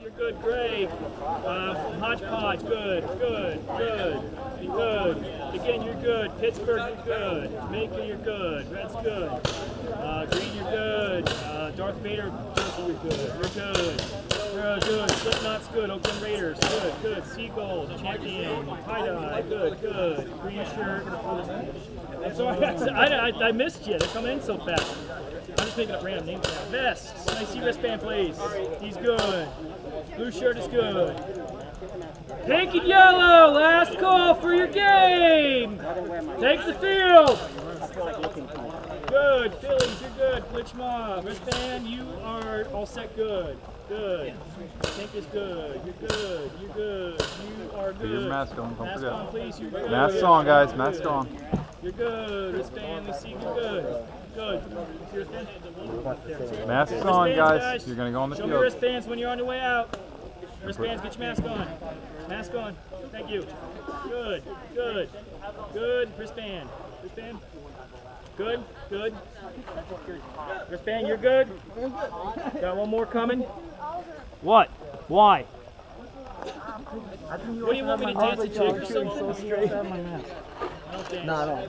you're good. Gray. Uh, Hodgepodge, good, good, good, good. Again, you're good. Pittsburgh, you're good. Macon, you're good. Red's good. Uh, Green, you're good. Uh, Darth Vader, you're good. You're good. You're good. Slipknot's good. Oakland Raiders, good, good. Seagull, champion. Tie dye, good, good. Green shirt. I'm sorry, I, I, I missed you. They're coming in so fast. I'm just making up random names now. Vests. See wristband, please? He's good. Blue shirt is good. Pink and yellow. Last call for your game. Take the field. Good. Phillies, you're good. Glitch Mob. Wristband, you are all set good. Good. Pink is good. You're good. You're good. You are good. your mask on, don't Mask forget. on, please. You're good. Mask on, guys. You're Mask on. You're good. Wristband, we see you good. Good. See your wristband? There. On, guys. You're gonna go on the Show me field. wristbands when you're on your way out. Wristbands, get your mask on. Mask on. Thank you. Good, good, good. Wristband. Wristband. Good, good. Wristband, you're good. Got one more coming. What? Why? What do you want me to dance a jig or something? I don't dance. Not all.